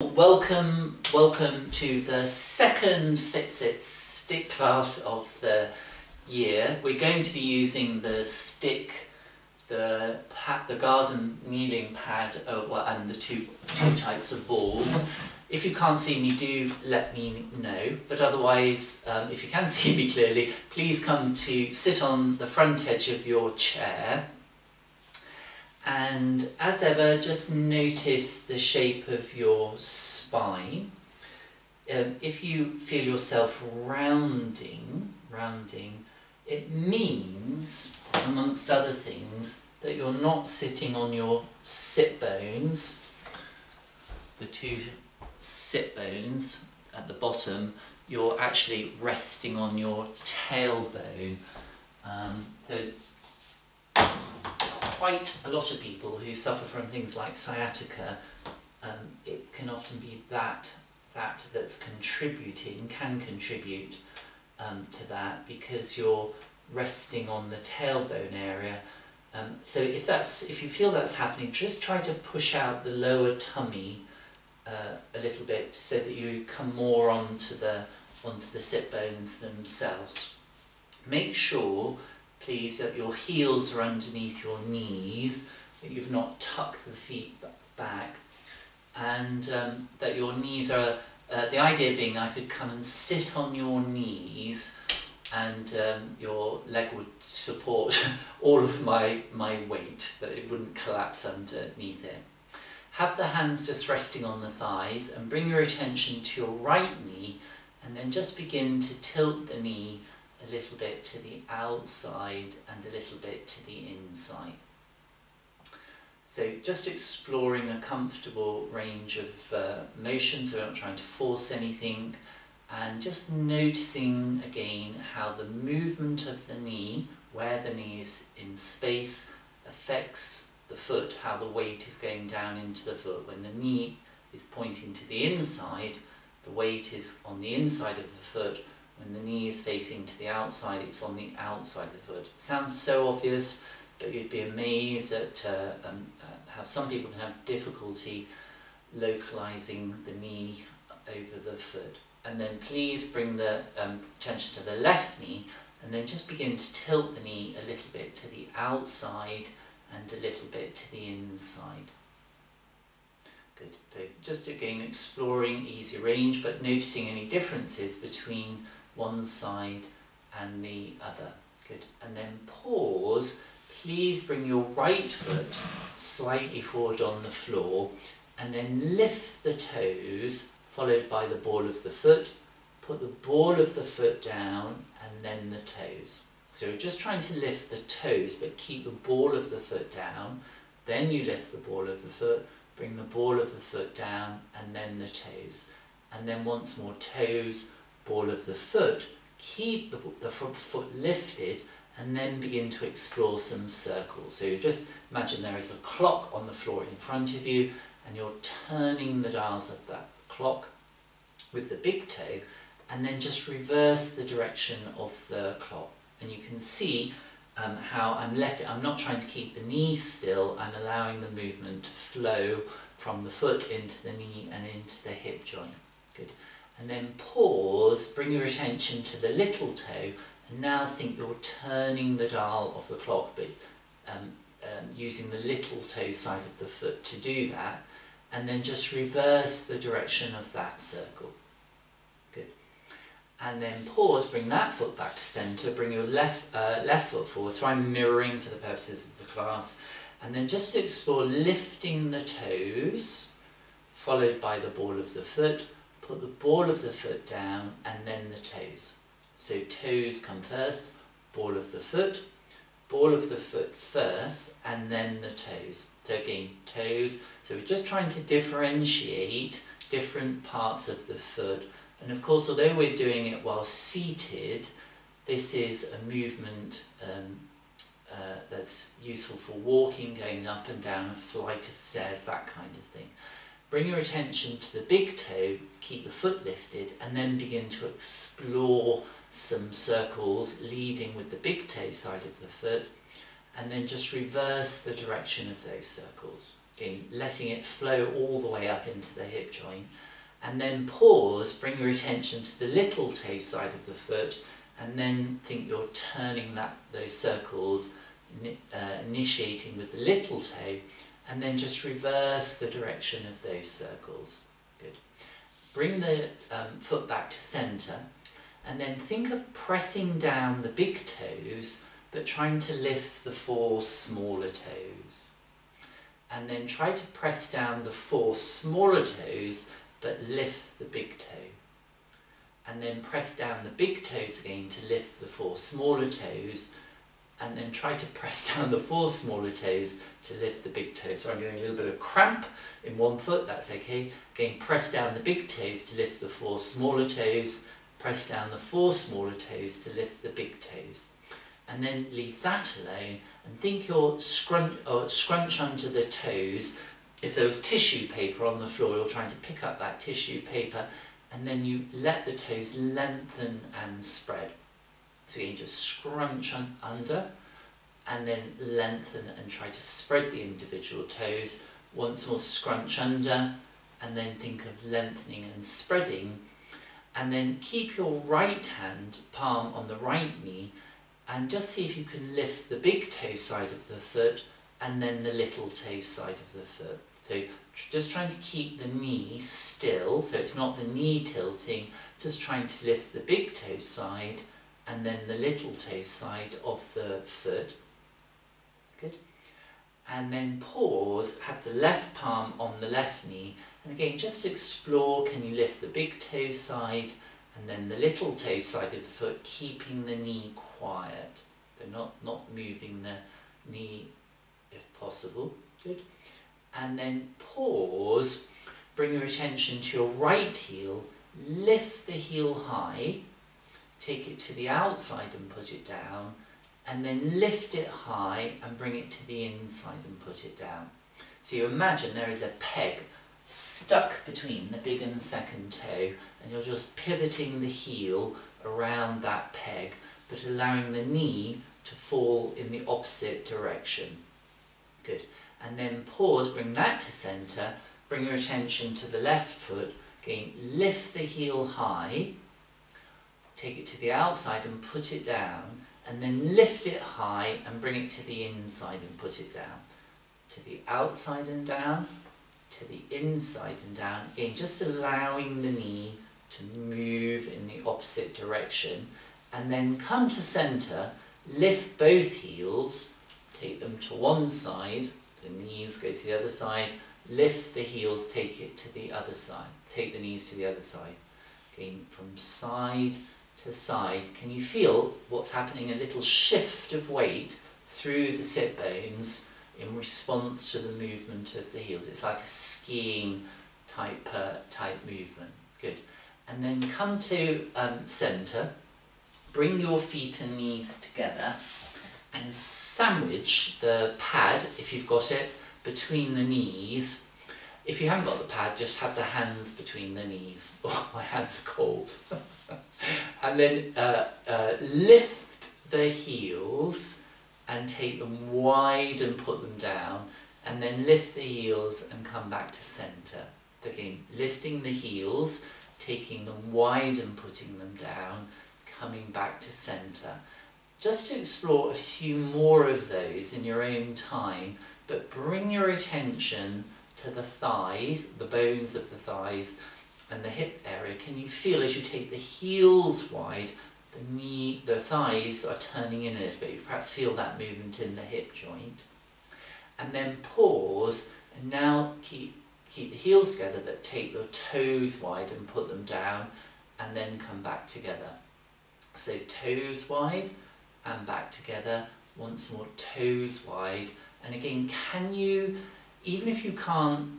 Welcome, welcome to the second Fit Sit stick class of the year. We're going to be using the stick, the pad, the garden kneeling pad, uh, and the two two types of balls. If you can't see me, do let me know. But otherwise, um, if you can see me clearly, please come to sit on the front edge of your chair. And as ever, just notice the shape of your spine. Um, if you feel yourself rounding, rounding, it means, amongst other things, that you're not sitting on your sit bones, the two sit bones at the bottom, you're actually resting on your tailbone. Um, so quite a lot of people who suffer from things like sciatica, um, it can often be that that that's contributing, can contribute um, to that because you're resting on the tailbone area. Um, so if that's if you feel that's happening, just try to push out the lower tummy uh, a little bit so that you come more onto the onto the sit bones themselves. Make sure, please, that your heels are underneath your knees, that you've not tucked the feet back, and um, that your knees are. Uh, the idea being, I could come and sit on your knees, and um, your leg would support all of my my weight, that it wouldn't collapse underneath it. Have the hands just resting on the thighs and bring your attention to your right knee and then just begin to tilt the knee a little bit to the outside and a little bit to the inside. So just exploring a comfortable range of uh, motion, so we're not trying to force anything, and just noticing again how the movement of the knee, where the knee is in space, affects the foot, how the weight is going down into the foot. When the knee is pointing to the inside, the weight is on the inside of the foot. When the knee is facing to the outside, it's on the outside of the foot. Sounds so obvious, but you'd be amazed at uh, um, uh, how some people can have difficulty localizing the knee over the foot. And then please bring the um, attention to the left knee and then just begin to tilt the knee a little bit to the outside and a little bit to the inside. Good. So just again exploring easy range but noticing any differences between one side and the other. Good. And then pause. Please bring your right foot slightly forward on the floor and then lift the toes followed by the ball of the foot. Put the ball of the foot down and then the toes. So you're just trying to lift the toes, but keep the ball of the foot down. Then you lift the ball of the foot, bring the ball of the foot down, and then the toes. And then once more, toes, ball of the foot. Keep the, the foot lifted, and then begin to explore some circles. So you just imagine there is a clock on the floor in front of you, and you're turning the dials of that clock with the big toe, and then just reverse the direction of the clock and you can see um, how I'm let I'm not trying to keep the knee still, I'm allowing the movement to flow from the foot into the knee and into the hip joint. Good. And then pause, bring your attention to the little toe, and now think you're turning the dial of the clock, but um, um, using the little toe side of the foot to do that, and then just reverse the direction of that circle. Good. and then pause, bring that foot back to centre, bring your left, uh, left foot forward, so I'm mirroring for the purposes of the class, and then just explore lifting the toes, followed by the ball of the foot, put the ball of the foot down, and then the toes. So toes come first, ball of the foot, ball of the foot first, and then the toes. So again, toes, so we're just trying to differentiate different parts of the foot and of course, although we're doing it while seated, this is a movement um, uh, that's useful for walking, going up and down a flight of stairs, that kind of thing. Bring your attention to the big toe, keep the foot lifted, and then begin to explore some circles leading with the big toe side of the foot, and then just reverse the direction of those circles. again, letting it flow all the way up into the hip joint. And then pause, bring your attention to the little toe side of the foot, and then think you're turning that those circles, uh, initiating with the little toe, and then just reverse the direction of those circles. Good. Bring the um, foot back to centre, and then think of pressing down the big toes, but trying to lift the four smaller toes. And then try to press down the four smaller toes, but lift the big toe. And then press down the big toes again to lift the four smaller toes, and then try to press down the four smaller toes to lift the big toes. So I'm getting a little bit of cramp in one foot, that's okay. Again, press down the big toes to lift the four smaller toes, press down the four smaller toes to lift the big toes. And then leave that alone and think you'll scrunch, or scrunch under the toes. If there was tissue paper on the floor, you're trying to pick up that tissue paper and then you let the toes lengthen and spread. So you just scrunch un under and then lengthen and try to spread the individual toes. Once more scrunch under and then think of lengthening and spreading and then keep your right hand palm on the right knee and just see if you can lift the big toe side of the foot and then the little toe side of the foot. So just trying to keep the knee still, so it's not the knee tilting, just trying to lift the big toe side and then the little toe side of the foot. Good. And then pause, have the left palm on the left knee, and again just explore, can you lift the big toe side and then the little toe side of the foot, keeping the knee quiet. So not, not moving the knee if possible. Good. And then pause, bring your attention to your right heel, lift the heel high, take it to the outside and put it down, and then lift it high and bring it to the inside and put it down. So you imagine there is a peg stuck between the big and second toe, and you're just pivoting the heel around that peg, but allowing the knee to fall in the opposite direction. Good. And then pause, bring that to centre, bring your attention to the left foot, again, lift the heel high, take it to the outside and put it down, and then lift it high and bring it to the inside and put it down. To the outside and down, to the inside and down. Again, just allowing the knee to move in the opposite direction. And then come to centre, lift both heels, take them to one side, the knees go to the other side, lift the heels, take it to the other side, take the knees to the other side. Again, from side to side, can you feel what's happening? A little shift of weight through the sit bones in response to the movement of the heels. It's like a skiing type, uh, type movement. Good. And then come to um, centre, bring your feet and knees together and sandwich the pad, if you've got it, between the knees. If you haven't got the pad, just have the hands between the knees. Oh, my hands are cold. and then uh, uh, lift the heels and take them wide and put them down. And then lift the heels and come back to centre. Again, lifting the heels, taking them wide and putting them down, coming back to centre. Just to explore a few more of those in your own time, but bring your attention to the thighs, the bones of the thighs, and the hip area, can you feel as you take the heels wide, the knee, the thighs are turning in a little bit. You perhaps feel that movement in the hip joint. And then pause, and now keep, keep the heels together, but take the toes wide and put them down, and then come back together. So toes wide, and back together. Once more, toes wide. And again, can you, even if you can't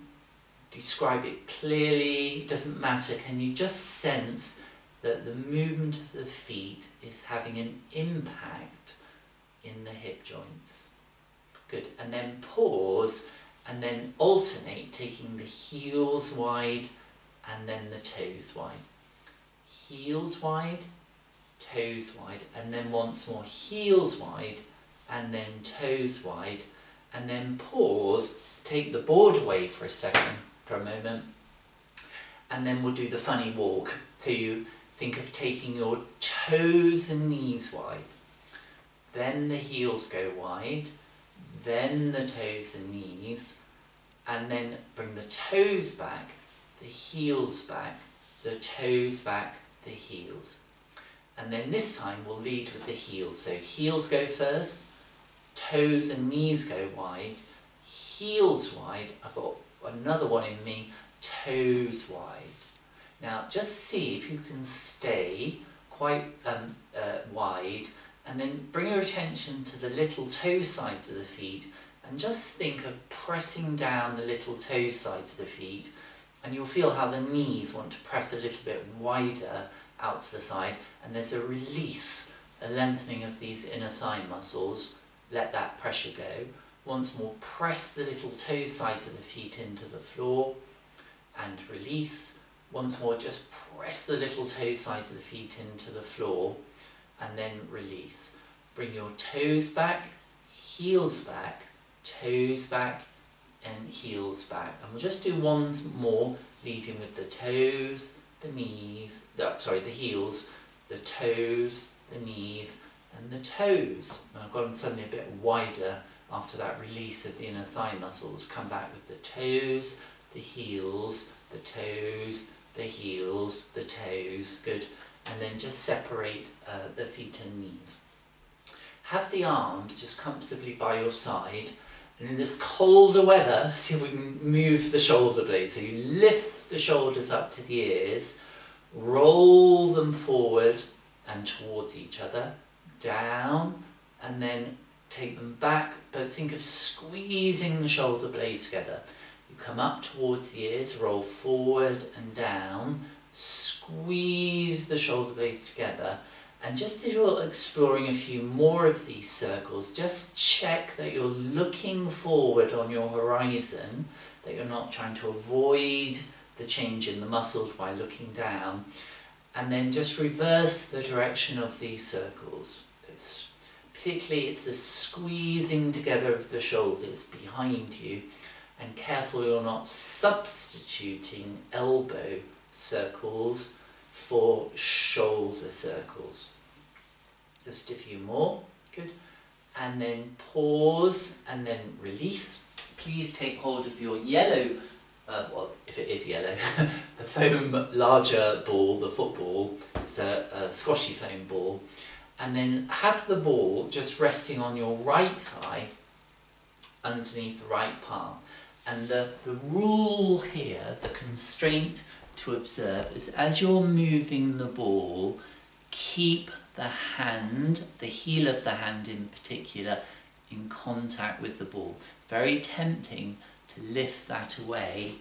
describe it clearly, it doesn't matter, can you just sense that the movement of the feet is having an impact in the hip joints? Good. And then pause and then alternate, taking the heels wide and then the toes wide. Heels wide, toes wide, and then once more heels wide and then toes wide, and then pause take the board away for a second, for a moment, and then we'll do the funny walk. So you think of taking your toes and knees wide, then the heels go wide, then the toes and knees, and then bring the toes back, the heels back, the toes back, the heels. And then this time we'll lead with the heels. So heels go first, toes and knees go wide, heels wide. I've got another one in me, toes wide. Now just see if you can stay quite um, uh, wide and then bring your attention to the little toe sides of the feet and just think of pressing down the little toe sides of the feet and you'll feel how the knees want to press a little bit wider out to the side and there's a release, a lengthening of these inner thigh muscles. Let that pressure go. Once more, press the little toe sides of the feet into the floor and release. Once more, just press the little toe sides of the feet into the floor and then release. Bring your toes back, heels back, toes back and heels back. And we'll just do one more, leading with the toes, the knees, the, uh, sorry, the heels, the toes, the knees and the toes. I've gone suddenly a bit wider after that release of the inner thigh muscles. Come back with the toes, the heels, the toes, the heels, the toes. Good and then just separate uh, the feet and knees. Have the arms just comfortably by your side and in this colder weather, see if we can move the shoulder blades. So you lift the shoulders up to the ears, roll them forward and towards each other, down and then take them back, but think of squeezing the shoulder blades together. You come up towards the ears, roll forward and down, squeeze the shoulder blades together and just as you're exploring a few more of these circles, just check that you're looking forward on your horizon, that you're not trying to avoid the change in the muscles by looking down, and then just reverse the direction of these circles. It's, particularly it's the squeezing together of the shoulders behind you, and careful you're not substituting elbow circles for shoulder circles. Just a few more, good. And then pause and then release. Please take hold of your yellow, uh, well, if it is yellow, the foam larger ball, the football, it's a, a squashy foam ball. And then have the ball just resting on your right thigh underneath the right palm. And the, the rule here, the constraint to observe is as you're moving the ball, keep the hand, the heel of the hand in particular, in contact with the ball. Very tempting to lift that away.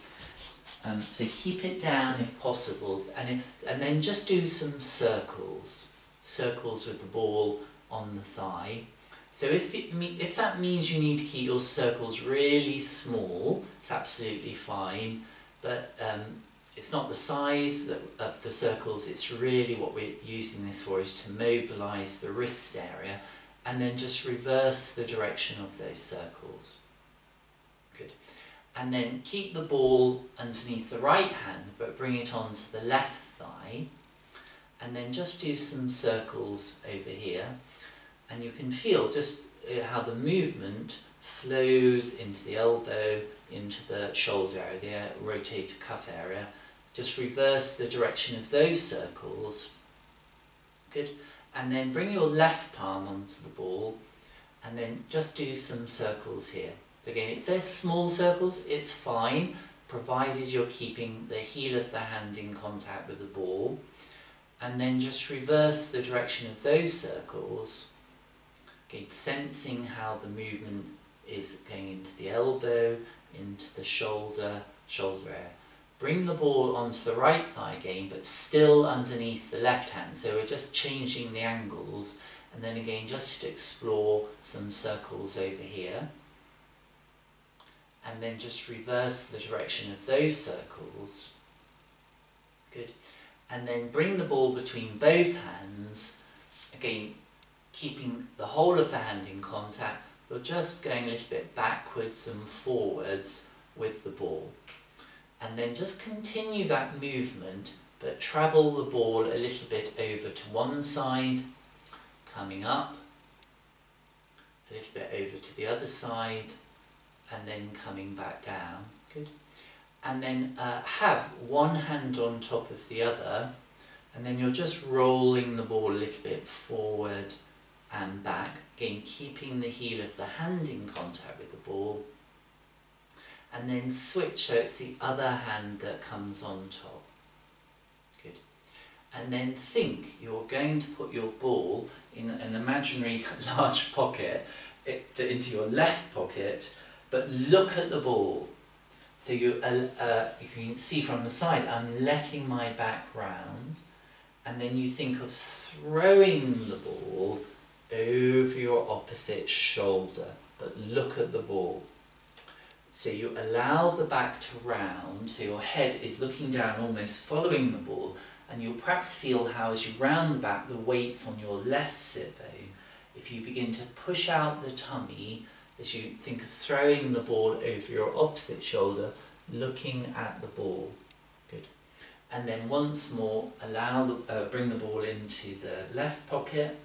Um, so keep it down if possible, and, and then just do some circles. Circles with the ball on the thigh. So if, it if that means you need to keep your circles really small, it's absolutely fine. But um, it's not the size of the circles, it's really what we're using this for is to mobilise the wrist area and then just reverse the direction of those circles. Good. And then keep the ball underneath the right hand but bring it onto the left thigh and then just do some circles over here and you can feel just uh, how the movement flows into the elbow, into the shoulder area, the rotator cuff area just reverse the direction of those circles. Good. And then bring your left palm onto the ball and then just do some circles here. Again, if they're small circles, it's fine, provided you're keeping the heel of the hand in contact with the ball. And then just reverse the direction of those circles. Okay, sensing how the movement is going into the elbow, into the shoulder, shoulder area bring the ball onto the right thigh again, but still underneath the left hand. So we're just changing the angles, and then again, just to explore some circles over here. And then just reverse the direction of those circles. Good. And then bring the ball between both hands, again, keeping the whole of the hand in contact, you're just going a little bit backwards and forwards with the ball. And then just continue that movement, but travel the ball a little bit over to one side, coming up, a little bit over to the other side, and then coming back down. Good. And then uh, have one hand on top of the other, and then you're just rolling the ball a little bit forward and back, again keeping the heel of the hand in contact with the ball, and then switch so it's the other hand that comes on top. Good. And then think you're going to put your ball in an imaginary large pocket into your left pocket, but look at the ball. So you, uh, uh, you can see from the side, I'm letting my back round, and then you think of throwing the ball over your opposite shoulder, but look at the ball. So you allow the back to round, so your head is looking down, almost following the ball, and you'll perhaps feel how as you round the back, the weight's on your left sit bone. If you begin to push out the tummy, as you think of throwing the ball over your opposite shoulder, looking at the ball. Good. And then once more, allow the, uh, bring the ball into the left pocket,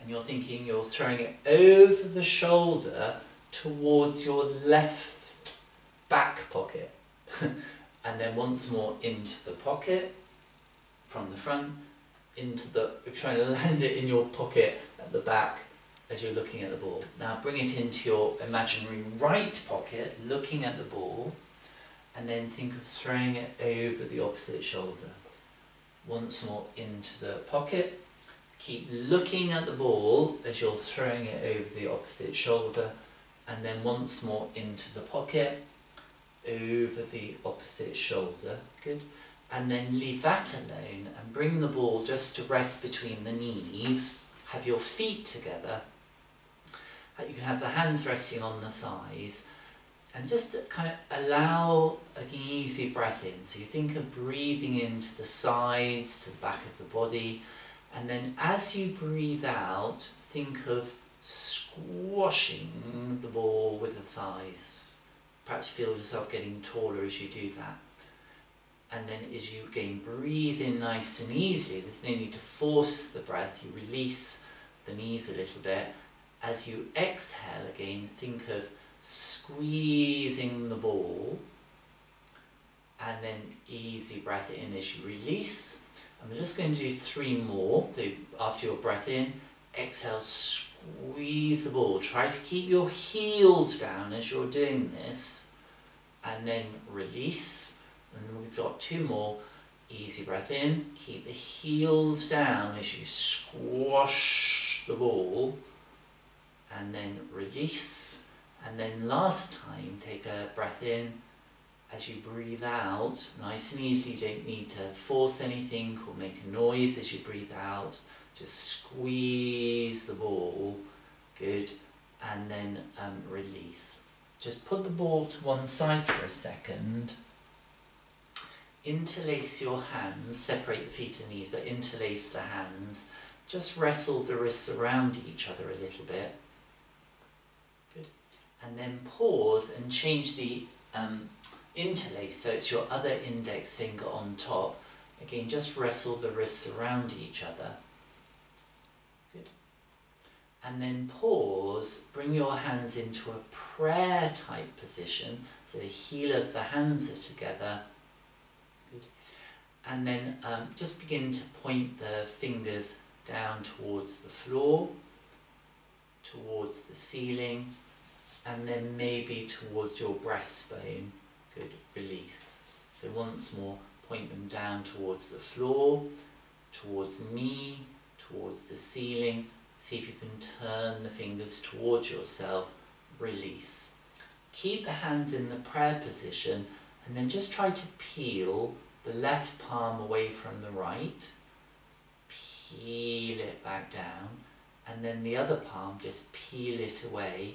and you're thinking you're throwing it over the shoulder towards your left back pocket. and then once more into the pocket from the front, into the, trying to land it in your pocket at the back as you're looking at the ball. Now bring it into your imaginary right pocket, looking at the ball, and then think of throwing it over the opposite shoulder. Once more into the pocket. Keep looking at the ball as you're throwing it over the opposite shoulder, and then once more into the pocket, over the opposite shoulder. Good. And then leave that alone and bring the ball just to rest between the knees. Have your feet together you can have the hands resting on the thighs and just kind of allow an easy breath in. So you think of breathing into the sides, to the back of the body, and then as you breathe out, think of squashing the ball with the thighs. Perhaps you feel yourself getting taller as you do that. And then as you again breathe in nice and easily, there's no need to force the breath, you release the knees a little bit as you exhale again, think of squeezing the ball and then easy breath in as you release. I'm just going to do three more after your breath in. Exhale, squeeze the ball. Try to keep your heels down as you're doing this. And then release. And we've got two more. Easy breath in. Keep the heels down as you squash the ball and then release. And then last time, take a breath in. As you breathe out, nice and easy, you don't need to force anything or make a noise as you breathe out. Just squeeze the ball, good, and then um, release. Just put the ball to one side for a second. Interlace your hands, separate the feet and knees, but interlace the hands. Just wrestle the wrists around each other a little bit and then pause and change the um, interlace so it's your other index finger on top. Again, just wrestle the wrists around each other. Good. And then pause, bring your hands into a prayer type position, so the heel of the hands are together. Good. And then um, just begin to point the fingers down towards the floor, towards the ceiling, and then maybe towards your breastbone. Good, release. So once more, point them down towards the floor, towards me, towards the ceiling. See if you can turn the fingers towards yourself, release. Keep the hands in the prayer position and then just try to peel the left palm away from the right. Peel it back down and then the other palm just peel it away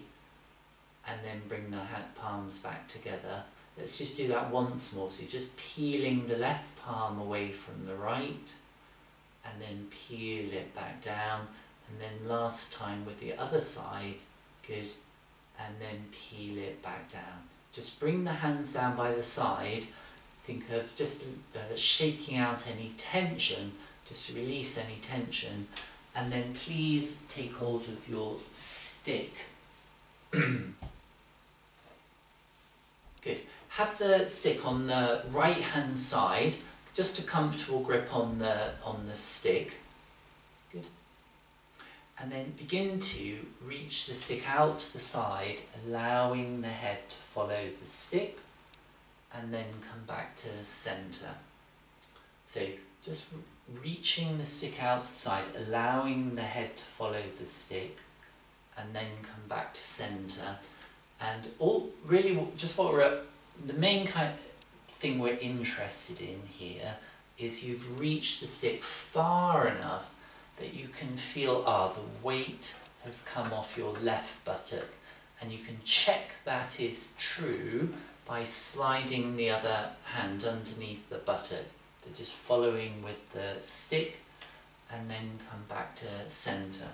and then bring the hand palms back together. Let's just do that once more. So just peeling the left palm away from the right and then peel it back down. And then last time with the other side, good, and then peel it back down. Just bring the hands down by the side. Think of just uh, shaking out any tension, just release any tension, and then please take hold of your stick. Good. Have the stick on the right hand side, just a comfortable grip on the on the stick Good. and then begin to reach the stick out to the side, allowing the head to follow the stick and then come back to center. So just reaching the stick out to the side, allowing the head to follow the stick and then come back to center. And all really just what we're at, the main kind of thing we're interested in here is you've reached the stick far enough that you can feel, ah, the weight has come off your left buttock. And you can check that is true by sliding the other hand underneath the buttock. They're just following with the stick and then come back to centre.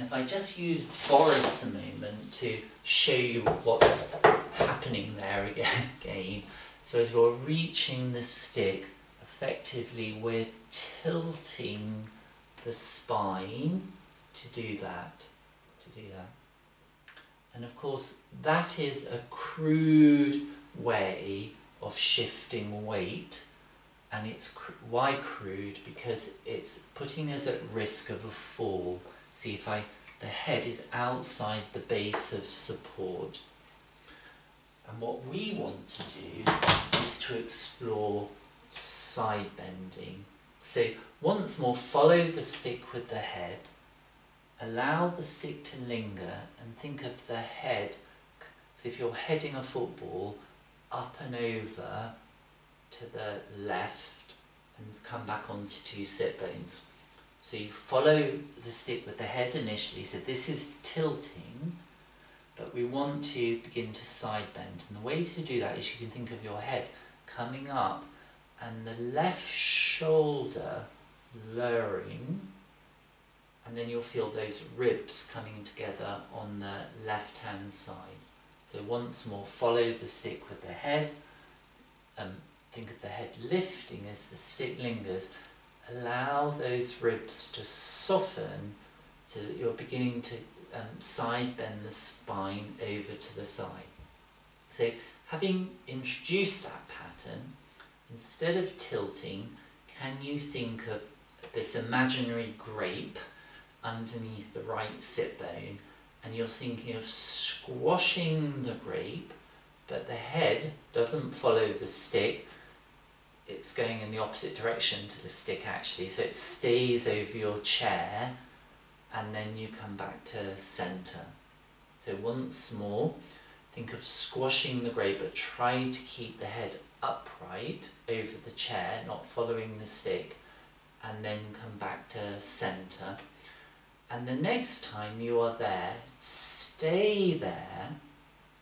And if I just use Boris a moment to show you what's happening there again. So as we're reaching the stick, effectively we're tilting the spine to do that, to do that. And of course, that is a crude way of shifting weight. And it's cr why crude? Because it's putting us at risk of a fall. See, if I, the head is outside the base of support. And what we want to do is to explore side bending. So once more, follow the stick with the head. Allow the stick to linger and think of the head as if you're heading a football up and over to the left and come back onto two sit bones. So you follow the stick with the head initially, so this is tilting, but we want to begin to side bend. And the way to do that is you can think of your head coming up and the left shoulder lowering and then you'll feel those ribs coming together on the left hand side. So once more follow the stick with the head, um, think of the head lifting as the stick lingers, allow those ribs to soften so that you're beginning to um, side bend the spine over to the side. So having introduced that pattern, instead of tilting, can you think of this imaginary grape underneath the right sit bone and you're thinking of squashing the grape but the head doesn't follow the stick it's going in the opposite direction to the stick actually so it stays over your chair and then you come back to center so once more think of squashing the grape but try to keep the head upright over the chair not following the stick and then come back to center. And the next time you are there, stay there,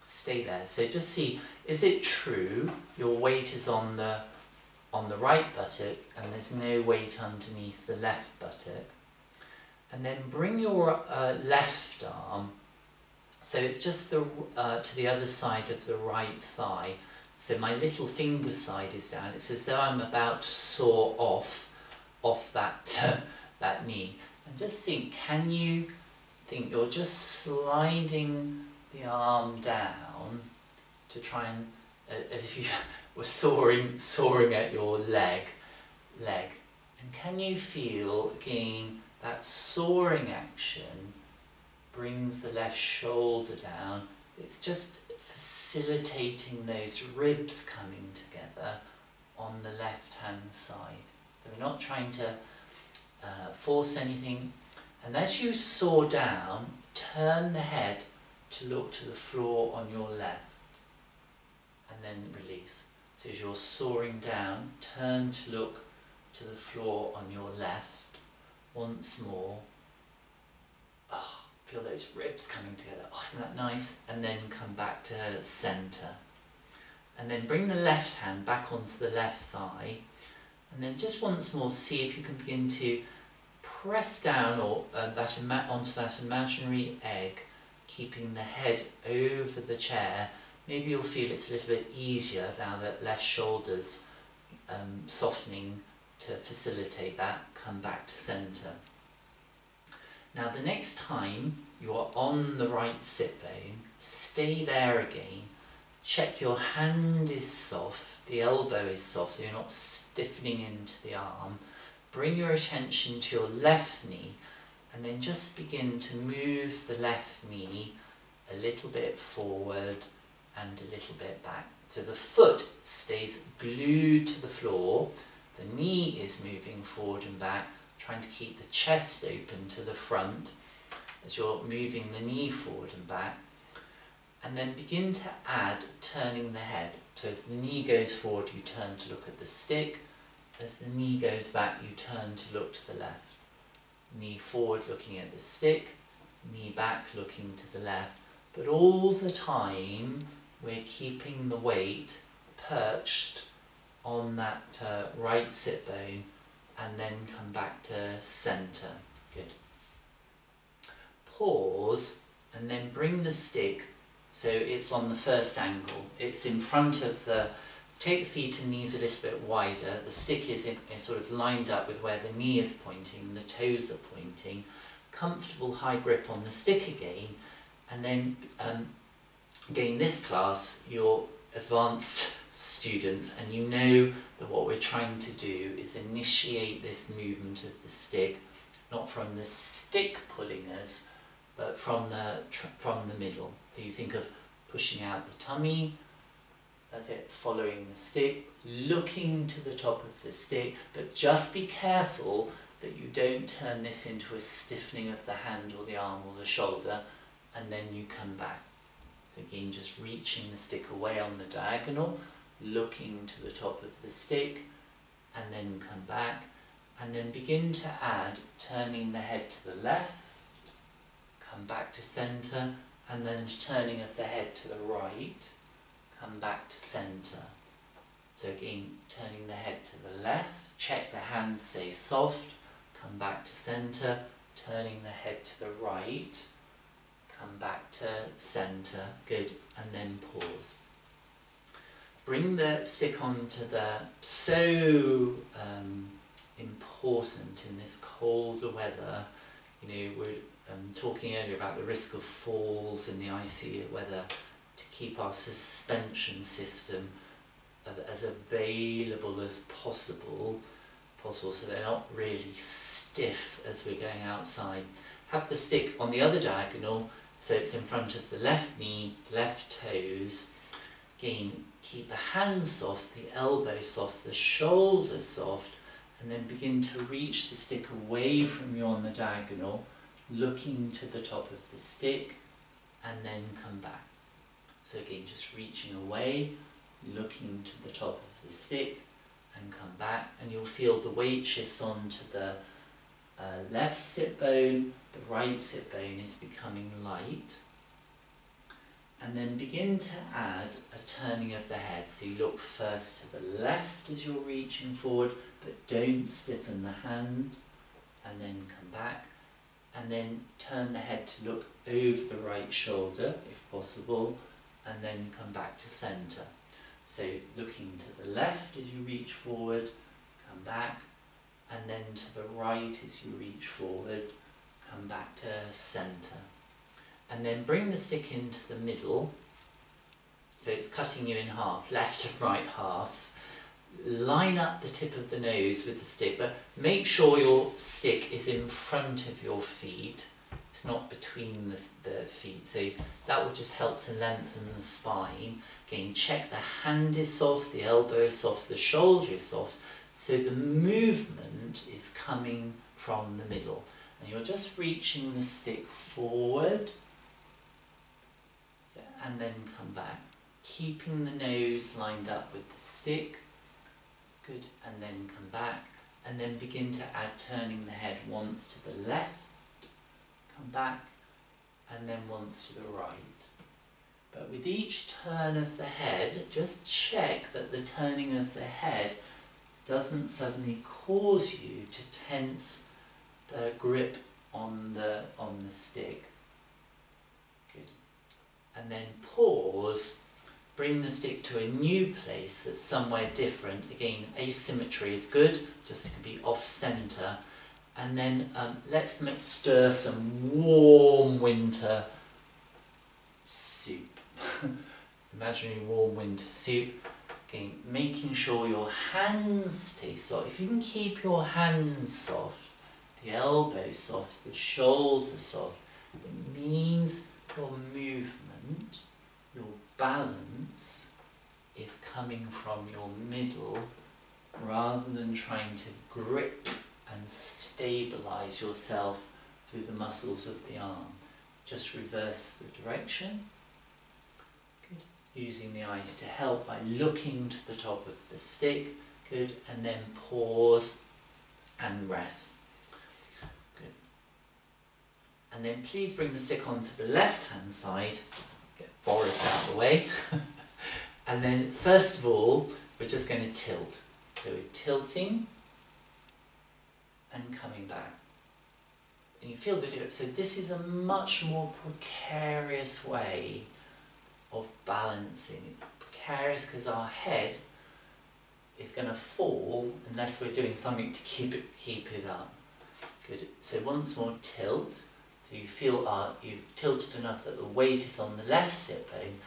stay there. So just see, is it true your weight is on the on the right buttock and there's no weight underneath the left buttock? And then bring your uh, left arm, so it's just the uh, to the other side of the right thigh. So my little finger side is down. It's as though I'm about to saw off off that, that knee. And just think, can you think you're just sliding the arm down to try and, uh, as if you were sawing, sawing at your leg, leg. And can you feel, again, that sawing action brings the left shoulder down. It's just facilitating those ribs coming together on the left hand side. So we're not trying to uh, force anything. And as you saw down, turn the head to look to the floor on your left. And then release. So as you're sawing down, turn to look to the floor on your left. Once more. Oh, feel those ribs coming together. Oh, isn't that nice? And then come back to center. And then bring the left hand back onto the left thigh and then just once more see if you can begin to press down or uh, that onto that imaginary egg keeping the head over the chair. Maybe you'll feel it's a little bit easier now that left shoulder's um, softening to facilitate that. Come back to centre. Now the next time you are on the right sit bone, stay there again. Check your hand is soft, the elbow is soft, so you're not stiffening into the arm. Bring your attention to your left knee and then just begin to move the left knee a little bit forward and a little bit back. So the foot stays glued to the floor, the knee is moving forward and back, trying to keep the chest open to the front as you're moving the knee forward and back. And then begin to add turning the head. So as the knee goes forward, you turn to look at the stick. As the knee goes back, you turn to look to the left. Knee forward looking at the stick, knee back looking to the left. But all the time, we're keeping the weight perched on that uh, right sit bone and then come back to centre. Good. Pause and then bring the stick so it's on the first angle. It's in front of the, take the feet and knees a little bit wider. The stick is in, in sort of lined up with where the knee is pointing, the toes are pointing. Comfortable high grip on the stick again. And then um, again, this class, you're advanced students and you know that what we're trying to do is initiate this movement of the stick, not from the stick pulling us, but from the, from the middle. So you think of pushing out the tummy, that's it, following the stick, looking to the top of the stick, but just be careful that you don't turn this into a stiffening of the hand or the arm or the shoulder, and then you come back. Again, just reaching the stick away on the diagonal, looking to the top of the stick, and then come back, and then begin to add, turning the head to the left, come back to centre, and then turning of the head to the right, come back to centre. So again, turning the head to the left, check the hands stay soft, come back to centre, turning the head to the right, come back to centre, good, and then pause. Bring the stick onto the, so um, important in this colder weather, you know, we're um, talking earlier about the risk of falls in the icy weather to keep our suspension system as available as possible, possible so they're not really stiff as we're going outside. Have the stick on the other diagonal so it's in front of the left knee, left toes. Again, keep the hands soft, the elbow soft, the shoulder soft, and then begin to reach the stick away from you on the diagonal looking to the top of the stick and then come back. So again, just reaching away, looking to the top of the stick and come back and you'll feel the weight shifts onto the uh, left sit bone, the right sit bone is becoming light and then begin to add a turning of the head. So you look first to the left as you're reaching forward, but don't stiffen the hand, and then come back and then turn the head to look over the right shoulder if possible and then come back to centre. So looking to the left as you reach forward, come back and then to the right as you reach forward, come back to centre. And then bring the stick into the middle, so it's cutting you in half, left and right halves, line up the tip of the nose with the stick, but make sure your stick is in front of your feet. It's not between the, the feet, so that will just help to lengthen the spine. Again, check the hand is soft, the elbow is soft, the shoulder is soft, so the movement is coming from the middle. And you're just reaching the stick forward, and then come back, keeping the nose lined up with the stick, Good, and then come back, and then begin to add turning the head once to the left, come back, and then once to the right. But with each turn of the head, just check that the turning of the head doesn't suddenly cause you to tense the grip on the, on the stick. Good. and then pause, bring the stick to a new place that's somewhere different. Again, asymmetry is good, just to be off centre. And then um, let's make, stir some warm winter soup. Imaginary warm winter soup. Again, making sure your hands stay soft. If you can keep your hands soft, the elbows soft, the shoulders soft, it means your movement, your balance is coming from your middle rather than trying to grip and stabilize yourself through the muscles of the arm. Just reverse the direction. Good. Using the eyes to help by looking to the top of the stick. Good. And then pause and rest. And then please bring the stick onto the left hand side. Get Boris out of the way. and then first of all, we're just going to tilt. So we're tilting and coming back. And you feel the difference. So this is a much more precarious way of balancing. Precarious because our head is going to fall unless we're doing something to keep it keep it up. Good. So once more tilt. So you feel uh, you've tilted enough that the weight is on the left sit bone.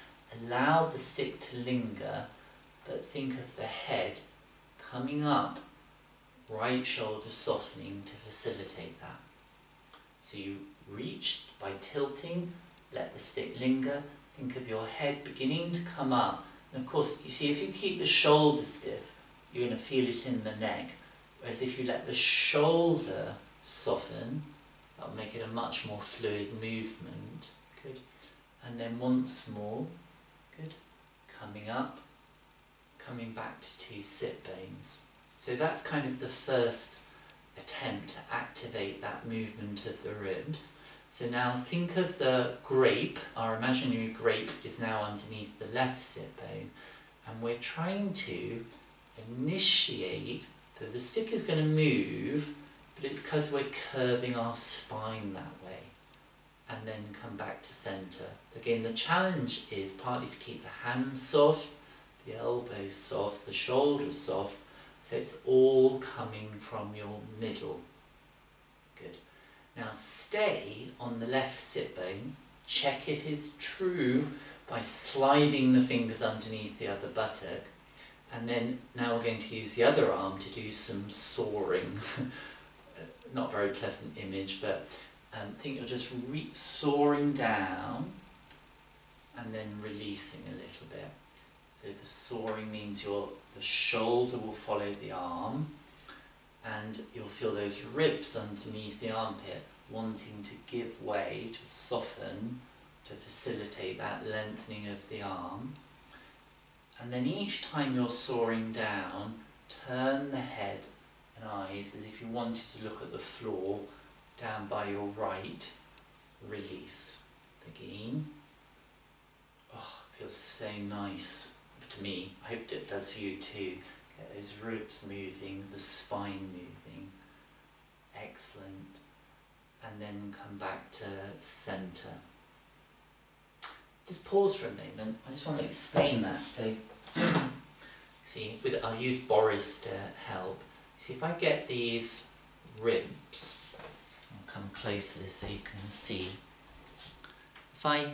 Allow the stick to linger, but think of the head coming up right shoulder softening to facilitate that. So you reach by tilting, let the stick linger, think of your head beginning to come up. And of course, you see, if you keep the shoulder stiff, you're going to feel it in the neck. Whereas if you let the shoulder soften, that'll make it a much more fluid movement. Good. And then once more, good. Coming up, coming back to two sit bones. So that's kind of the first attempt to activate that movement of the ribs. So now think of the grape, our imaginary grape is now underneath the left sit bone, and we're trying to initiate, so the stick is going to move, but it's because we're curving our spine that way, and then come back to centre. Again, the challenge is partly to keep the hands soft, the elbows soft, the shoulders soft, so it's all coming from your middle. Good. Now stay on the left sit bone. Check it is true by sliding the fingers underneath the other buttock. And then now we're going to use the other arm to do some sawing. Not very pleasant image, but um, I think you're just sawing down and then releasing a little bit. So the sawing means your the shoulder will follow the arm and you'll feel those ribs underneath the armpit wanting to give way, to soften, to facilitate that lengthening of the arm. And then each time you're sawing down, turn the head and eyes as if you wanted to look at the floor down by your right. Release. Again. Oh, feels so nice to me. I hope it does for you too. Get those ribs moving, the spine moving. Excellent. And then come back to centre. Just pause for a moment. I just want to explain that. So, see, with, I'll use Boris to help. See, if I get these ribs, I'll come closer so you can see. If I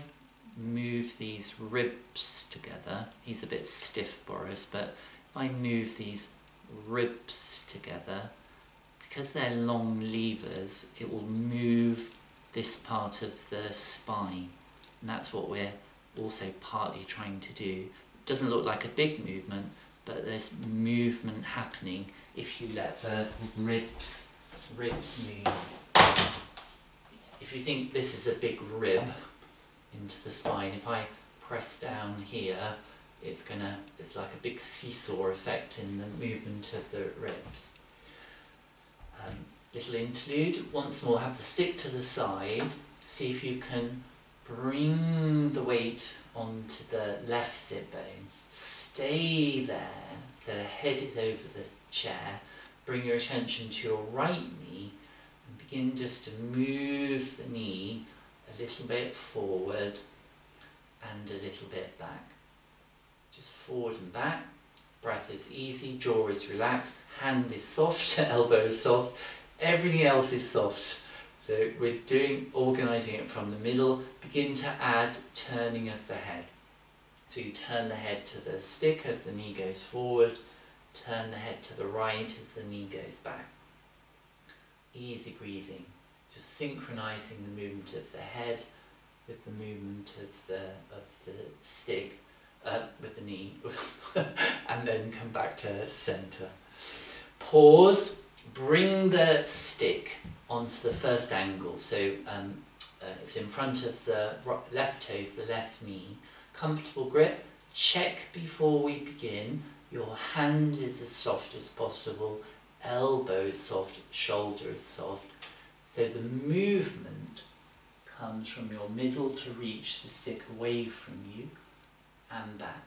move these ribs together, he's a bit stiff, Boris, but if I move these ribs together, because they're long levers, it will move this part of the spine. And that's what we're also partly trying to do. It doesn't look like a big movement, but there's movement happening if you let the ribs, ribs move. If you think this is a big rib, into the spine. If I press down here, it's gonna, it's like a big seesaw effect in the movement of the ribs. Um, little interlude, once more have the stick to the side, see if you can bring the weight onto the left sit bone, stay there, so the head is over the chair, bring your attention to your right knee and begin just to move the knee a little bit forward and a little bit back. Just forward and back. Breath is easy, jaw is relaxed, hand is soft, elbow is soft, everything else is soft. So we're doing organising it from the middle. Begin to add turning of the head. So you turn the head to the stick as the knee goes forward, turn the head to the right as the knee goes back. Easy breathing, just synchronizing the movement of the head with the movement of the of the stick, uh, with the knee, and then come back to center. Pause. Bring the stick onto the first angle. So um, uh, it's in front of the left toes, the left knee. Comfortable grip. Check before we begin. Your hand is as soft as possible. Elbow is soft. Shoulder is soft. So the movement comes from your middle to reach the stick away from you and back.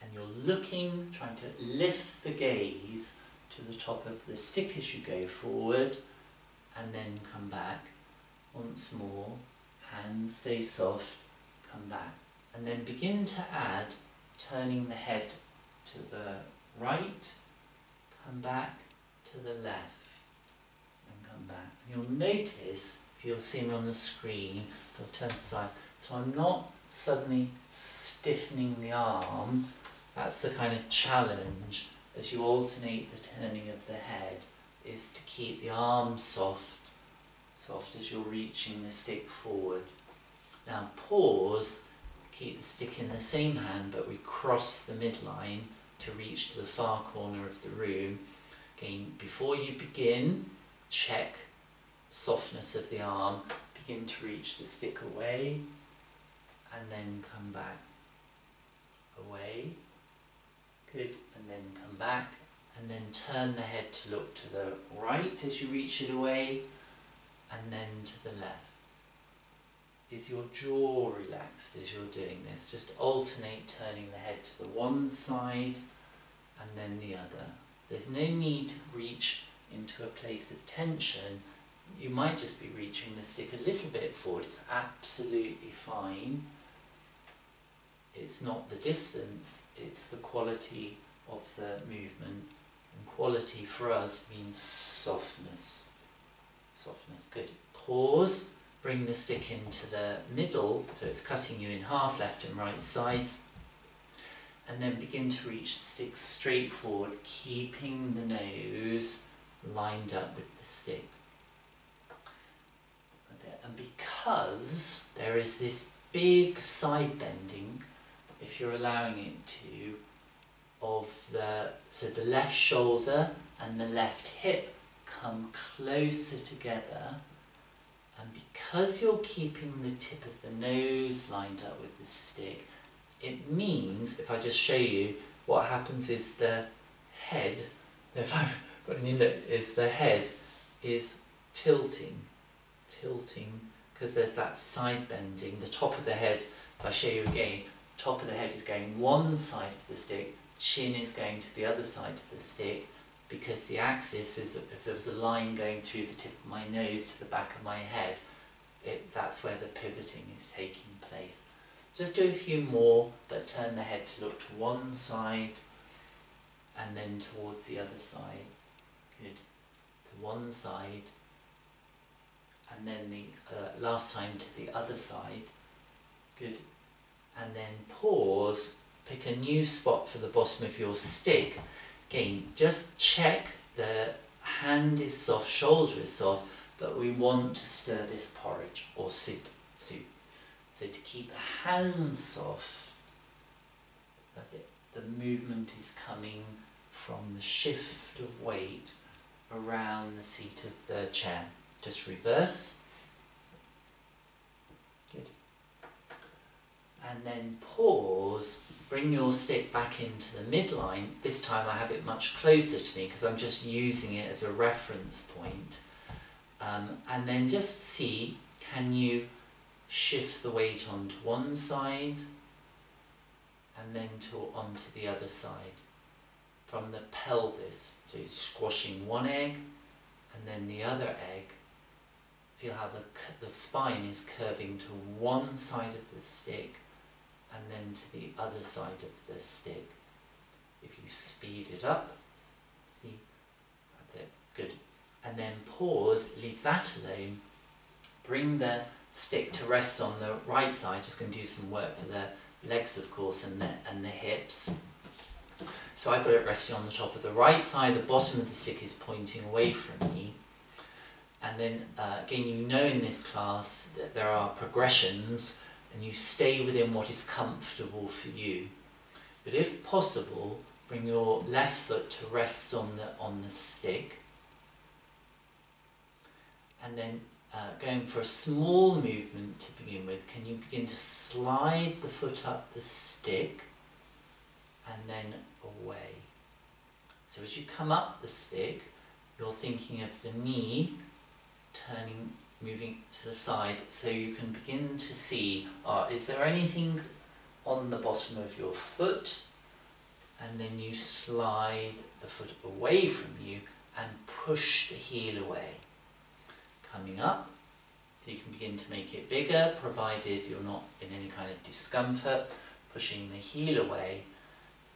And you're looking, trying to lift the gaze to the top of the stick as you go forward and then come back. Once more, hands stay soft, come back. And then begin to add, turning the head to the right, come back to the left, and come back. And you'll notice, if you'll see me on the screen, I'll turn to the side, so I'm not suddenly stiffening the arm, that's the kind of challenge as you alternate the turning of the head is to keep the arm soft, soft as you're reaching the stick forward. Now pause, keep the stick in the same hand but we cross the midline to reach to the far corner of the room. Again, before you begin, check softness of the arm, begin to reach the stick away and then come back away. Good, and then come back and then turn the head to look to the right as you reach it away and then to the left. Is your jaw relaxed as you're doing this? Just alternate turning the head to the one side and then the other. There's no need to reach into a place of tension. You might just be reaching the stick a little bit forward. It's absolutely fine. It's not the distance, it's the quality of the movement and quality for us means softness. Softness, good. Pause, bring the stick into the middle, so it's cutting you in half, left and right sides. And then begin to reach the stick straight forward, keeping the nose lined up with the stick. And because there is this big side bending, if you're allowing it to, of the, so the left shoulder and the left hip come closer together and because you're keeping the tip of the nose lined up with the stick, it means, if I just show you, what happens is the head, if I've got an inlet, is the head is tilting, tilting, because there's that side bending, the top of the head, if I show you again, top of the head is going one side of the stick, chin is going to the other side of the stick because the axis is, if there was a line going through the tip of my nose to the back of my head, it, that's where the pivoting is taking place. Just do a few more, but turn the head to look to one side and then towards the other side. Good. To one side and then the uh, last time to the other side. Good. And then pause pick a new spot for the bottom of your stick. Again, just check the hand is soft, shoulder is soft, but we want to stir this porridge or soup. soup. So to keep the hands soft, that's it. The movement is coming from the shift of weight around the seat of the chair. Just reverse. Good. And then pause bring your stick back into the midline. This time I have it much closer to me because I'm just using it as a reference point. Um, and then just see, can you shift the weight onto one side and then to onto the other side from the pelvis. So you're squashing one egg and then the other egg. Feel how the, the spine is curving to one side of the stick and then to the other side of the stick. If you speed it up, see, good. And then pause, leave that alone, bring the stick to rest on the right thigh, just going to do some work for the legs of course and the, and the hips. So I've got it resting on the top of the right thigh, the bottom of the stick is pointing away from me. And then uh, again, you know in this class that there are progressions and you stay within what is comfortable for you. But if possible, bring your left foot to rest on the, on the stick. And then uh, going for a small movement to begin with, can you begin to slide the foot up the stick and then away. So as you come up the stick, you're thinking of the knee turning, moving to the side, so you can begin to see, uh, is there anything on the bottom of your foot? And then you slide the foot away from you and push the heel away. Coming up, so you can begin to make it bigger, provided you're not in any kind of discomfort, pushing the heel away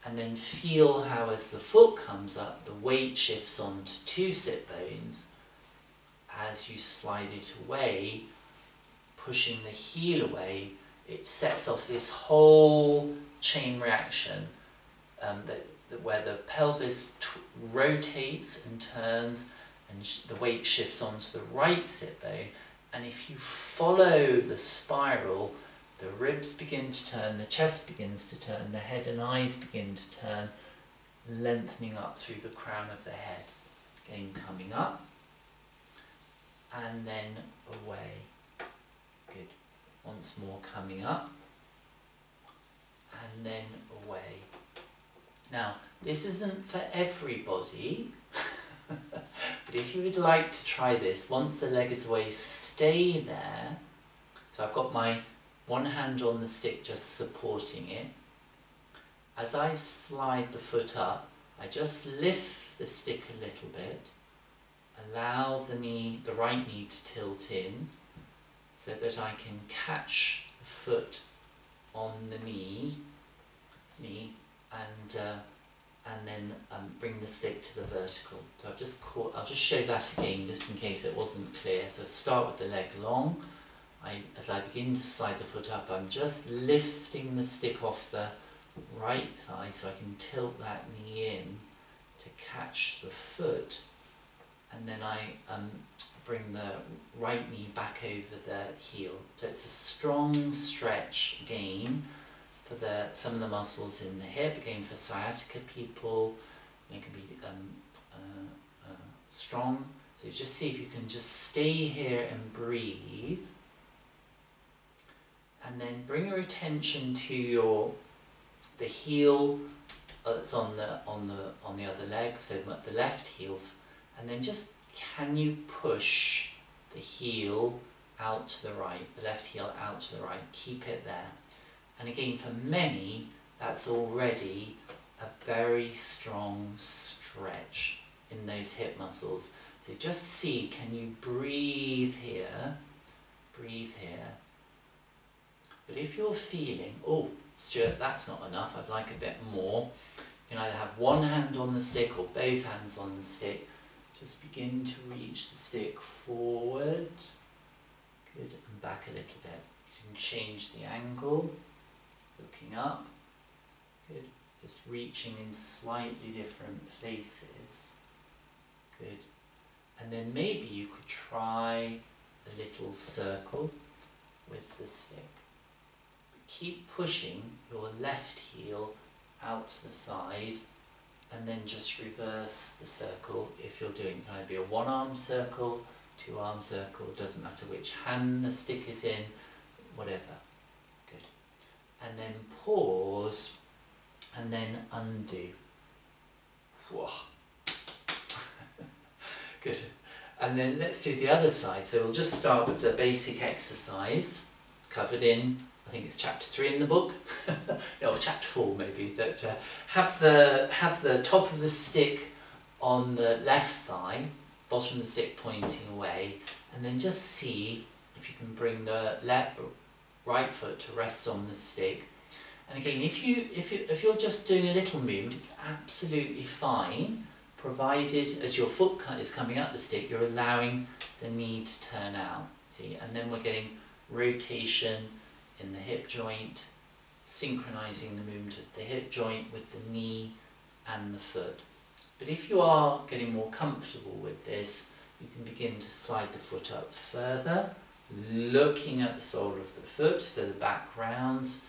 and then feel how as the foot comes up, the weight shifts onto two sit bones as you slide it away, pushing the heel away, it sets off this whole chain reaction um, that, that, where the pelvis rotates and turns and the weight shifts onto the right sit bone. And if you follow the spiral, the ribs begin to turn, the chest begins to turn, the head and eyes begin to turn, lengthening up through the crown of the head. Again, coming up and then away. Good. Once more coming up and then away. Now, this isn't for everybody, but if you would like to try this, once the leg is away, stay there. So I've got my one hand on the stick just supporting it. As I slide the foot up, I just lift the stick a little bit, allow the knee, the right knee to tilt in, so that I can catch the foot on the knee, knee, and uh, and then um, bring the stick to the vertical. So I've just caught, I'll just show that again, just in case it wasn't clear. So start with the leg long, I, as I begin to slide the foot up, I'm just lifting the stick off the right thigh so I can tilt that knee in to catch the foot and then I um, bring the right knee back over the heel. So it's a strong stretch again for the, some of the muscles in the hip, again for sciatica people, it can be um, uh, uh, strong. So just see if you can just stay here and breathe and then bring your attention to your the heel that's on the on the on the other leg, so the left heel, and then just can you push the heel out to the right, the left heel out to the right, keep it there. And again, for many, that's already a very strong stretch in those hip muscles. So just see, can you breathe here, breathe here, but if you're feeling, oh, Stewart, that's not enough, I'd like a bit more, you can either have one hand on the stick or both hands on the stick. Just begin to reach the stick forward, good, and back a little bit. You can change the angle, looking up, good, just reaching in slightly different places, good. And then maybe you could try a little circle with the stick. Keep pushing your left heel out to the side and then just reverse the circle if you're doing it can be a one arm circle, two arm circle, doesn't matter which hand the stick is in, whatever. Good. And then pause and then undo. Good. And then let's do the other side. So we'll just start with the basic exercise covered in I think it's chapter three in the book, or chapter four maybe, that uh, have the have the top of the stick on the left thigh, bottom of the stick pointing away, and then just see if you can bring the left right foot to rest on the stick. And again, if you if you if you're just doing a little movement, it's absolutely fine, provided as your foot is coming up the stick, you're allowing the knee to turn out. See, and then we're getting rotation in the hip joint, synchronizing the movement of the hip joint with the knee and the foot. But if you are getting more comfortable with this, you can begin to slide the foot up further, looking at the sole of the foot, so the back rounds.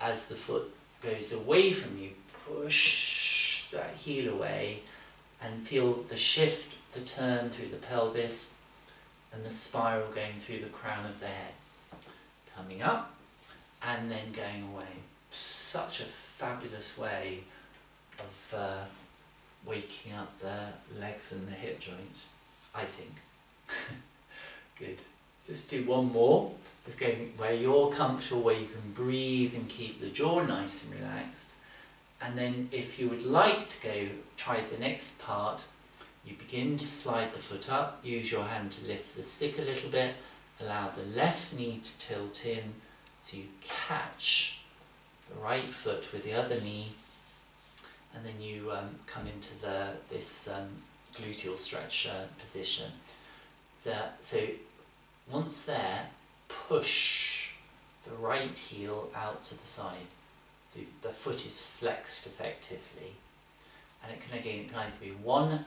As the foot goes away from you, push that heel away and feel the shift, the turn through the pelvis and the spiral going through the crown of the head. Coming up and then going away. Such a fabulous way of uh, waking up the legs and the hip joints, I think. Good. Just do one more. Just going where you're comfortable, where you can breathe and keep the jaw nice and relaxed. And then if you would like to go try the next part, you begin to slide the foot up, use your hand to lift the stick a little bit, allow the left knee to tilt in so you catch the right foot with the other knee and then you um, come into the this um, gluteal stretch uh, position. So once there, push the right heel out to the side. The, the foot is flexed effectively. And it can again kind of be one,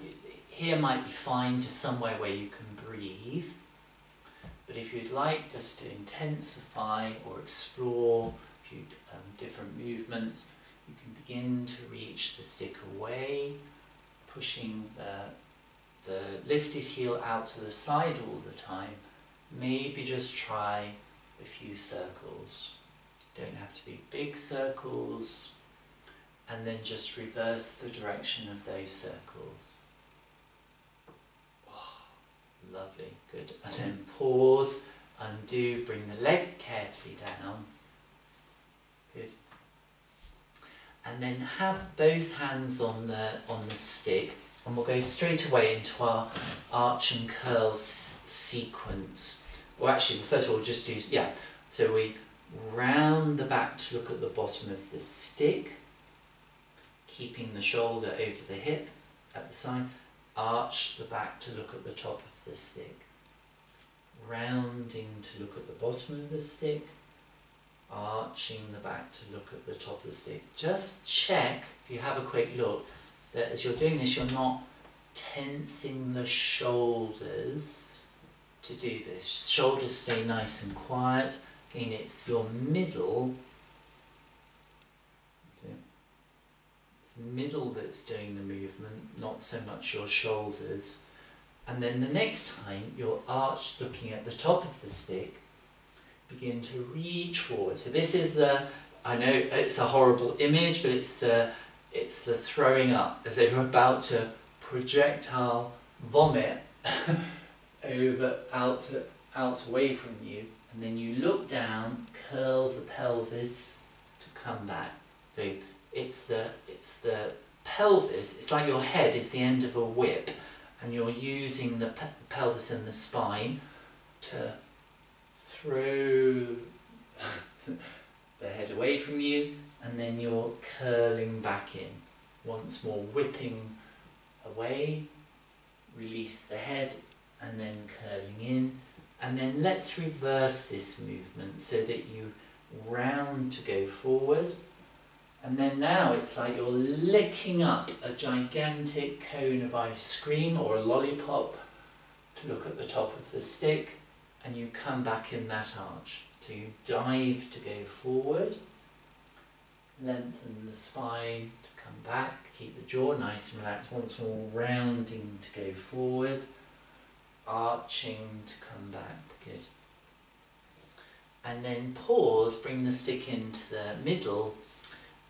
here might be fine to somewhere where you can breathe. But if you'd like just to intensify or explore a few um, different movements, you can begin to reach the stick away, pushing the, the lifted heel out to the side all the time. Maybe just try a few circles. Don't have to be big circles. And then just reverse the direction of those circles. Oh, lovely, good. And then pause, undo, bring the leg carefully down. Good and then have both hands on the on the stick and we'll go straight away into our arch and curls sequence. Well actually first of all just do yeah so we round the back to look at the bottom of the stick keeping the shoulder over the hip at the side arch the back to look at the top of the stick rounding to look at the bottom of the stick arching the back to look at the top of the stick. Just check, if you have a quick look, that as you're doing this, you're not tensing the shoulders to do this. Shoulders stay nice and quiet. Again, it's your middle, middle that's doing the movement, not so much your shoulders. And then the next time, you're arched looking at the top of the stick, begin to reach forward. So this is the, I know it's a horrible image, but it's the, it's the throwing up as if you're about to projectile vomit over, out, out away from you. And then you look down, curl the pelvis to come back. So it's the, it's the pelvis, it's like your head is the end of a whip and you're using the pe pelvis and the spine to throw the head away from you and then you're curling back in. Once more whipping away, release the head and then curling in. And then let's reverse this movement so that you round to go forward. And then now it's like you're licking up a gigantic cone of ice cream or a lollipop to look at the top of the stick and you come back in that arch. So you dive to go forward, lengthen the spine to come back, keep the jaw nice and relaxed, once more rounding to go forward, arching to come back, good. And then pause, bring the stick into the middle,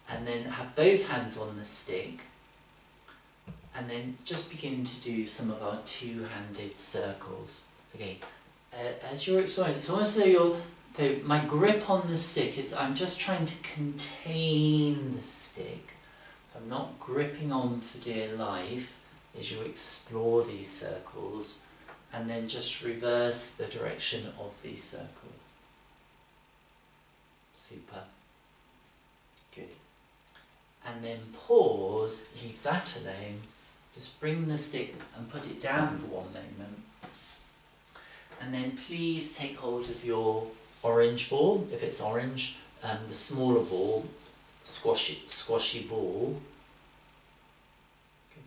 and then have both hands on the stick, and then just begin to do some of our two-handed circles. Okay, uh, as you're exploring, it's almost though you're, though my grip on the stick, it's, I'm just trying to contain the stick. So I'm not gripping on for dear life as you explore these circles and then just reverse the direction of these circles. Super. And then pause, leave that alone. Just bring the stick and put it down for one moment. And then please take hold of your orange ball, if it's orange, um, the smaller ball, squashy, squashy ball. Okay.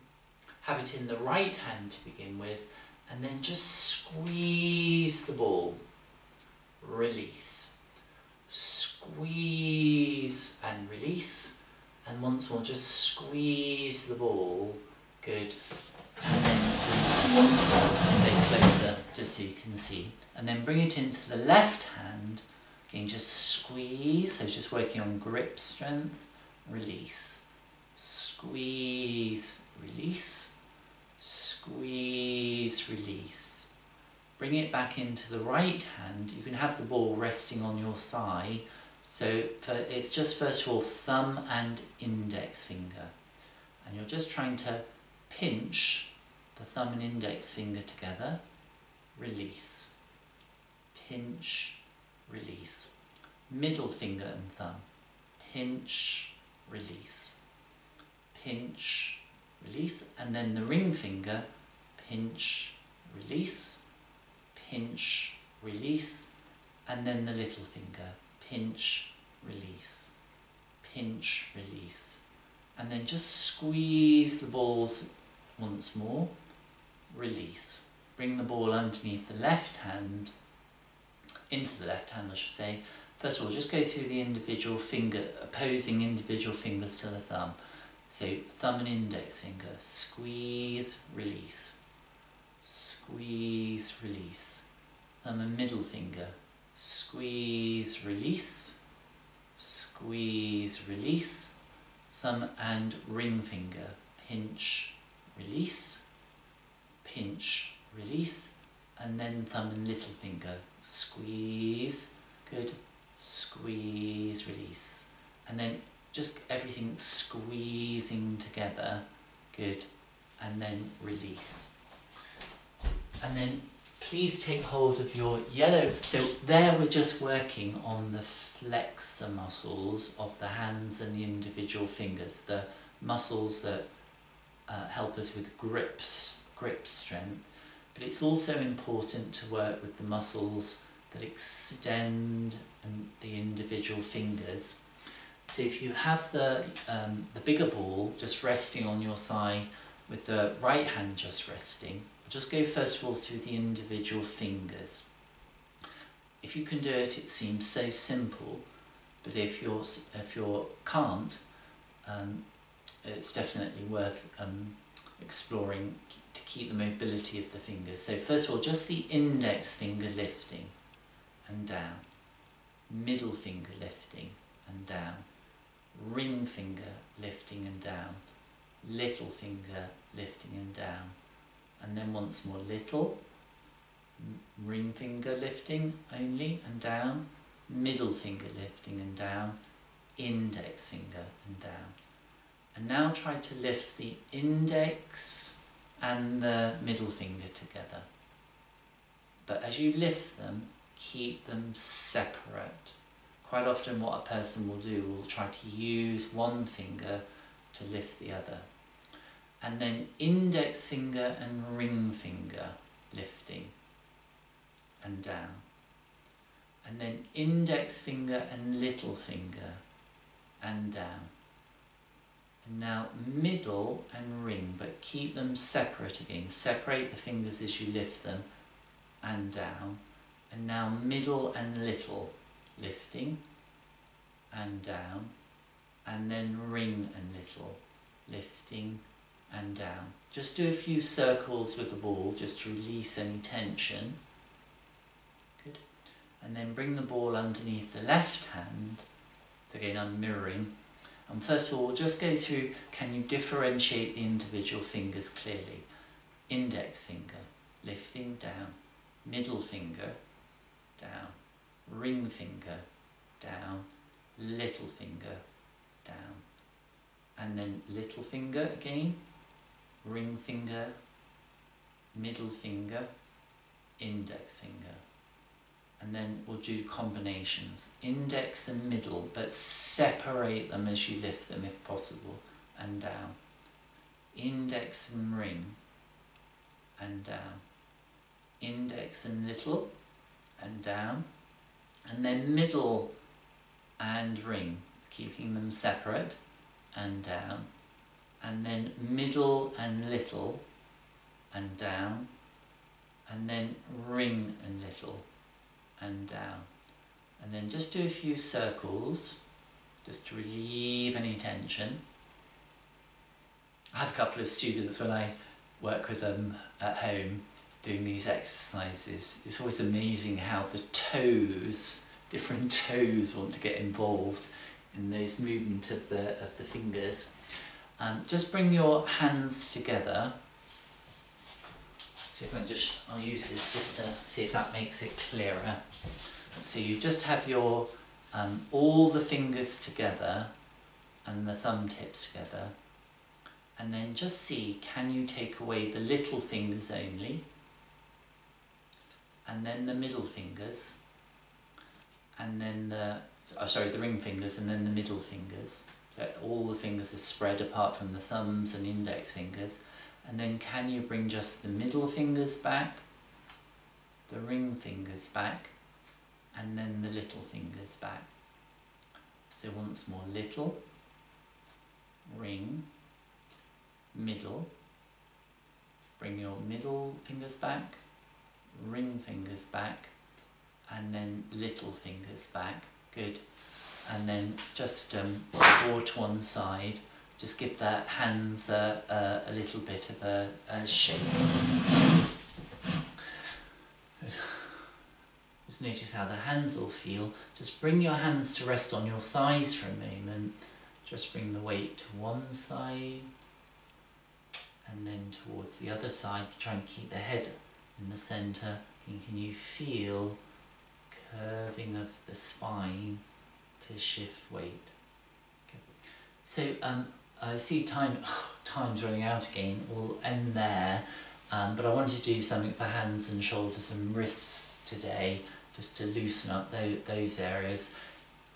Have it in the right hand to begin with, and then just squeeze the ball. Release. Squeeze and release. And once more, just squeeze the ball. Good. And then release. A bit closer, just so you can see. And then bring it into the left hand. Again, just squeeze. So just working on grip strength. Release. Squeeze. Release. Squeeze. Release. Bring it back into the right hand. You can have the ball resting on your thigh. So for, it's just first of all thumb and index finger. And you're just trying to pinch the thumb and index finger together, release, pinch, release, middle finger and thumb, pinch, release, pinch, release, and then the ring finger, pinch, release, pinch, release, and then the little finger, pinch, release, pinch, release, and then just squeeze the balls once more, release. Bring the ball underneath the left hand, into the left hand I should say. First of all, just go through the individual finger, opposing individual fingers to the thumb. So thumb and index finger, squeeze, release, squeeze, release. Thumb and middle finger, squeeze, release, squeeze, release. Thumb and ring finger, pinch, release, pinch, release, and then thumb and little finger, squeeze, good, squeeze, release, and then just everything squeezing together, good, and then release. And then please take hold of your yellow, so there we're just working on the flexor muscles of the hands and the individual fingers, the muscles that uh, help us with grips, grip strength, but it's also important to work with the muscles that extend and the individual fingers. So if you have the, um, the bigger ball just resting on your thigh with the right hand just resting, just go first of all through the individual fingers. If you can do it, it seems so simple, but if you're if you're can't, um, it's definitely worth um, exploring to keep the mobility of the fingers. So first of all, just the index finger lifting and down, middle finger lifting and down, ring finger lifting and down, little finger lifting and down, and then once more little, ring finger lifting only and down, middle finger lifting and down, index finger and down. And now try to lift the index and the middle finger together. But as you lift them, keep them separate. Quite often what a person will do will try to use one finger to lift the other. And then index finger and ring finger lifting and down. And then index finger and little finger and down and now middle and ring, but keep them separate again. Separate the fingers as you lift them and down. And now middle and little, lifting and down. And then ring and little, lifting and down. Just do a few circles with the ball just to release any tension. Good. And then bring the ball underneath the left hand. Again, I'm mirroring and first of all, we'll just go through, can you differentiate the individual fingers clearly? Index finger, lifting down, middle finger, down, ring finger, down, little finger, down. And then little finger again, ring finger, middle finger, index finger. and then we'll do combinations. Index and middle, but separate them as you lift them if possible, and down. Index and ring, and down. Index and little, and down. And then middle and ring, keeping them separate, and down. And then middle and little, and down. And then ring and little, and down. And then just do a few circles, just to relieve any tension. I have a couple of students when I work with them at home doing these exercises. It's always amazing how the toes, different toes want to get involved in this movement of the, of the fingers. Um, just bring your hands together. See if I can just, I'll use this just to see if that makes it clearer. So you just have your, um, all the fingers together and the thumb tips together. And then just see, can you take away the little fingers only? And then the middle fingers. And then the, oh, sorry, the ring fingers and then the middle fingers. All the fingers are spread apart from the thumbs and index fingers. And then can you bring just the middle fingers back, the ring fingers back, and then the little fingers back. So once more, little, ring, middle, bring your middle fingers back, ring fingers back, and then little fingers back. Good. And then just um, draw to one side. Just give the hands a, a, little bit of a, a shake. Just notice how the hands will feel. Just bring your hands to rest on your thighs for a moment. Just bring the weight to one side and then towards the other side. Try and keep the head in the centre. Can you feel curving of the spine to shift weight? Okay. So um, I see time time's running out again. We'll end there. Um, but I wanted to do something for hands and shoulders and wrists today, just to loosen up those, those areas.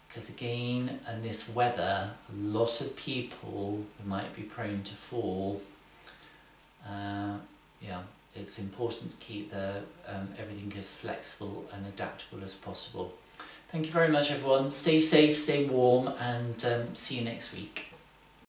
Because again, in this weather, a lot of people might be prone to fall. Uh, yeah, it's important to keep the um, everything as flexible and adaptable as possible. Thank you very much everyone. Stay safe, stay warm and um, see you next week.